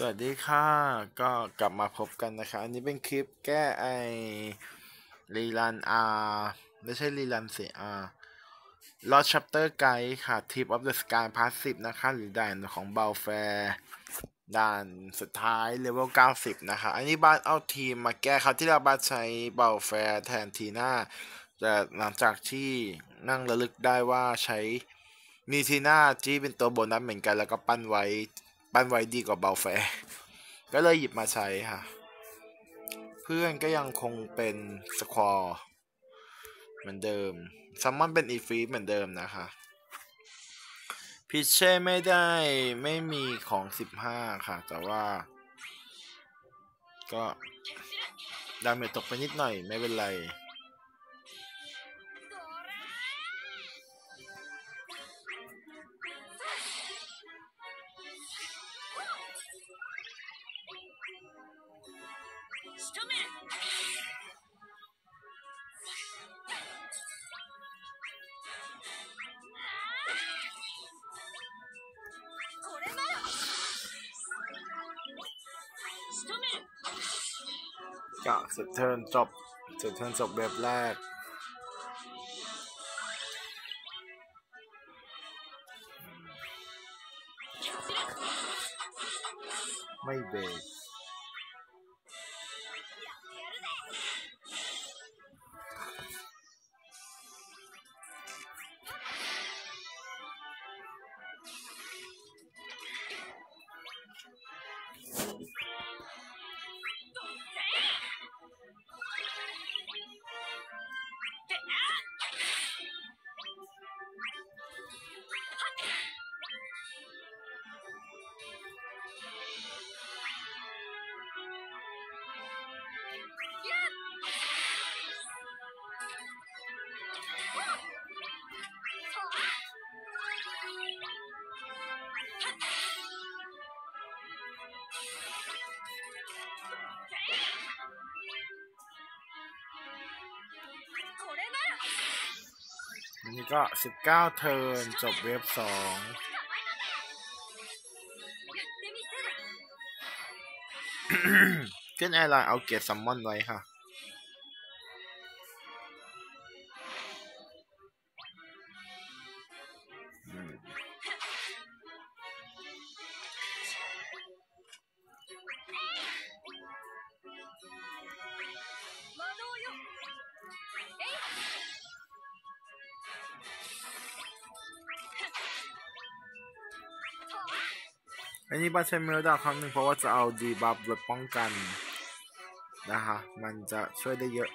สวัสดีค่ะ ก็กลับมาพบกันนะคะ อันนี้เป็นคลิปแก้ไอรีลันอาไม่ใช่รีลันสิอาร์ลอ t ชัปเตอร์ไกด์ค่ะ Tip of the Sky Part 10นะคะ หรือด่านของเบลแฟร์ด่านสุดท้ายเลเวล90 นะคะ อันนี้บ้านเอาทีมมาแก้เขาที่เราบ้านใช้เบลแฟร์แทนทีน่าแต่หลังจากที่นั่งระลึกได้ว่าใช้มีทีน่าที่เป็นตัวโบนัสเหมือนกันแล้วก็ปั้นไว้ ปั้นไว้ดีกว่าบัลเธียร์ก็เลยหยิบมาใช้ค่ะ เพื่อนก็ยังคงเป็นสควอลล์เหมือนเดิม summon เป็นอีฟรีทเหมือนเดิมนะคะพิชเช่ไม่ได้ไม่มีของ 15 ค่ะ แต่ว่า ก็ damage ตกไปนิดหน่อยไม่เป็นไร กะสุดเทิร์นจบสุดเทิร์นจบแบบแรก ไม่เบรก นี้ก็ 19 turn จบ wave สองขึ้นแอร์ไลน์เอา gauge summon ไว้ค่ะ อันนี้บัตใช้เมลดาครั้งหนึ่งเพราะว่าจะเอาดีบัฟลดป้องกันนะคะ มันจะช่วยได้เยอะ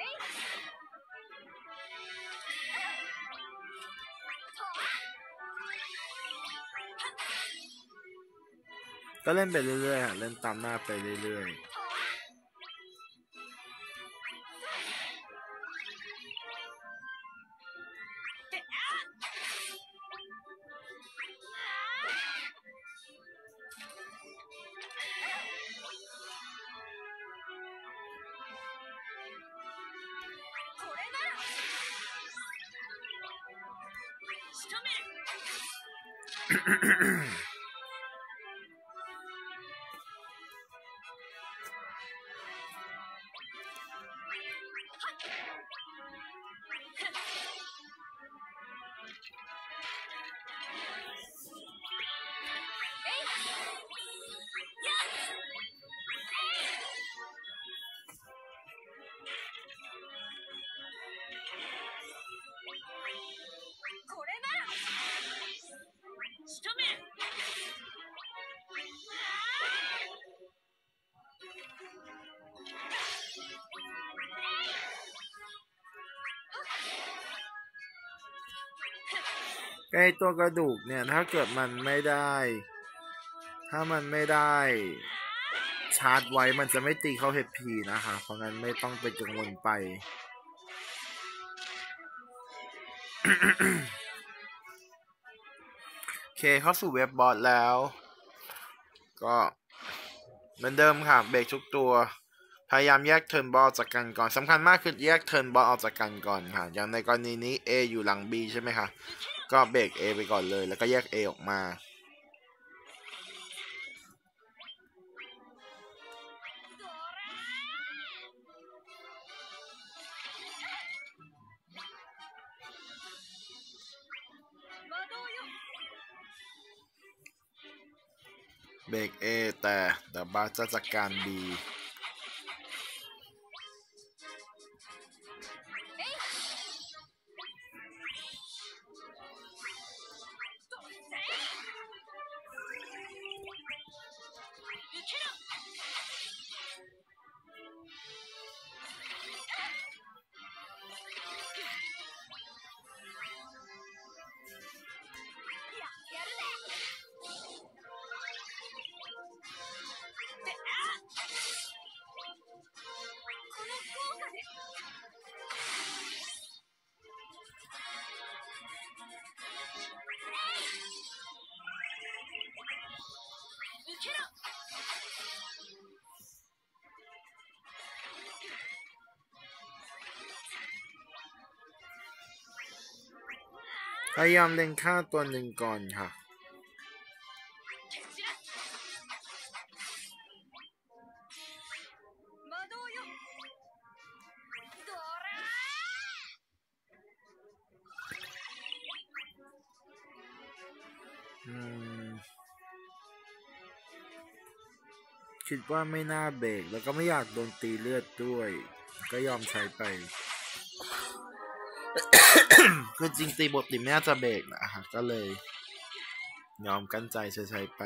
決 ก็เล่นไปเรื่อยๆอะเล่นตามหน้าไปเรื่อยこ これなら仕留めるๆไอตัวกระดูกเนี่ย ถ้าเกิดมันไม่ได้ ถ้ามันไม่ได้ ชาร์จไว้มันจะไม่ตีเข้า HP นะคะ เพราะงั้นไม่ต้องไปกังวลไป โอเคเข้าสู่เว็บบอร์ดแล้ว ก็เหมือนเดิมค่ะ เบรกทุกตัว พยายามแยกเทิร์นบอลจากกันก่อนสำคัญมากคือแยกเทิร์นบอลออกจากกันก่อนค่ะ อย่างในกรณีนี้ A อยู่หลัง B ใช่ไหมคะ ก็เบรก A ไปก่อนเลย แล้วก็แยก A ออกมา เบรก A แต่เดอะบัสจะจัดการ B พยายามเล็งฆ่าตัวหนึ่งก่อนค่ะ คิดว่าไม่น่าเบรกแล้วก็ไม่อยากโดนตีเลือดด้วย ก็ยอมใช้ไป คือจริงตีบทติม่น่าจะเบรกนะฮะก็เลย ยอมกั้นใจใช้ใช้ไป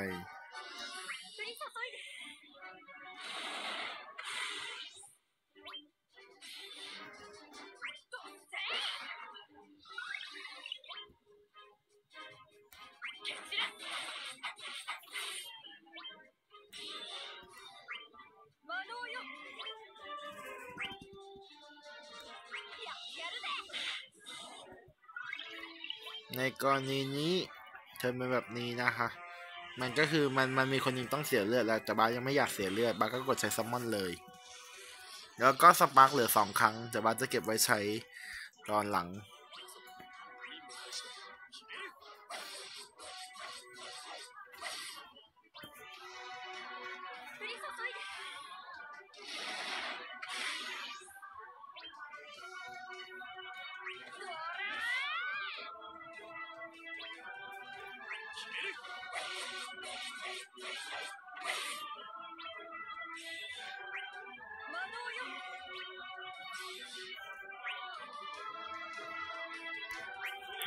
ในกรณีนี้เธอเป็นแบบนี้นะคะมันก็คือมันมันมีคนหนึ่งต้องเสียเลือดแล้วแต่บาสยังไม่อยากเสียเลือดบาสก็กดใช้ summon เลย แล้วก็สปาร์กเหลือสองครั้ง แต่บาสจะเก็บไว้ใช้ตอนหลัง降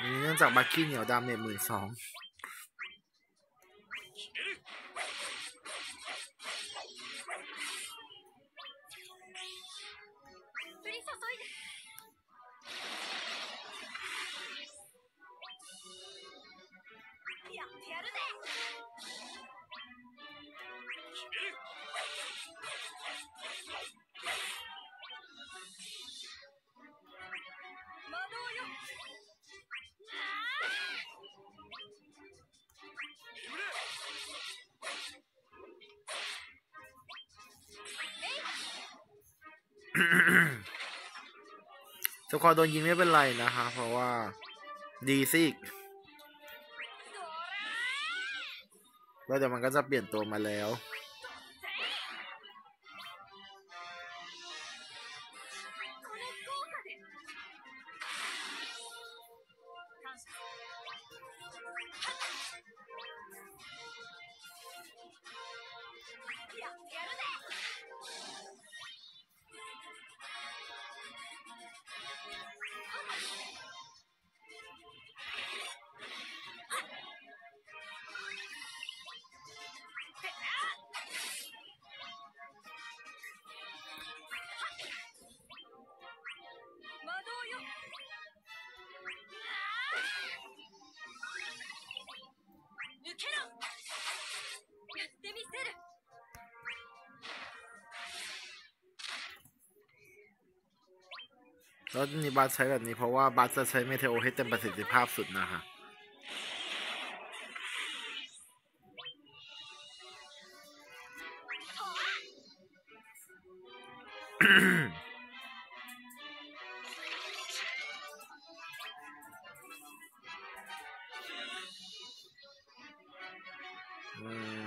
นี่เนื่องจากบัคกี้เหนียวดำเมจหมื่นสอง สควอโดนยิงไม่เป็นไรนะคะ เพราะว่าดีซิกแล้วเดี๋ยวมันก็จะเปลี่ยนตัวมาแล้ว แล้วนี่บัสใช้แบบนี้เพราะว่าบัสจะใช้เมเทโอให้เต็มประสิทธิภาพสุดนะฮะอืม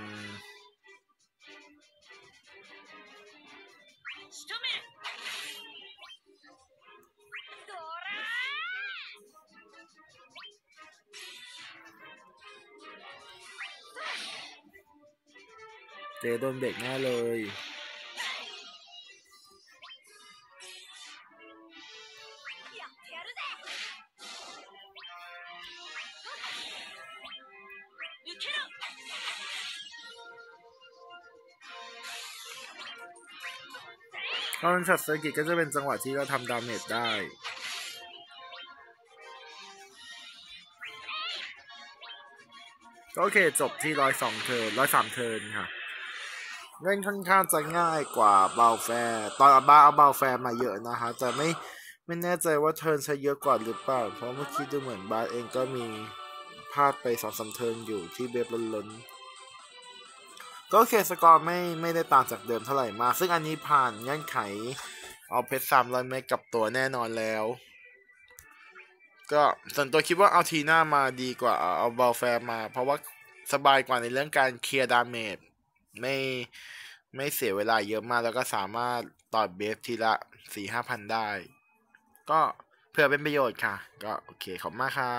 เจโดนเด็กแน่เลยตอนช็อตเซอร์กิตก็จะเป็นจังหวะที่เราทำดาเมจได้โอเคจบที่ร้อยสอง turn ร้อยสาม turn ค่ะ เล่นค่อนข้างจะง่ายกว่าบัลเธียร์ตอนเอาบาสเอาบัลเธียร์มาเยอะนะคะแต่ไม่ไม่แน่ใจว่า turn ใช้เยอะกว่าหรือเปล่า เพราะเมื่อกี้ดูเหมือนบาสเองก็มีพลาดไปสองสาม turn อยู่ที่ wave ต้นๆ ก็โอเคสกอร์ไม่ไม่ได้ต่างจากเดิมเท่าไหร่มากซึ่งอันนี้ผ่านเงื่อนไขเอาเพชรสามร้อยเม็ดกับตัวแน่นอนแล้ว ก็ส่วนตัวคิดว่าเอา Terra มาดีกว่าเอา Balthier มา เพราะว่าสบายกว่าในเรื่องการเคลียร์ damage ไม่ไม่เสียเวลาเยอะมากแล้วก็สามารถต่อเบฟทีละสี่ห้าพันได้ ก็เพื่อเป็นประโยชน์ค่ะ ก็โอเคขอบคุณมากค่ะ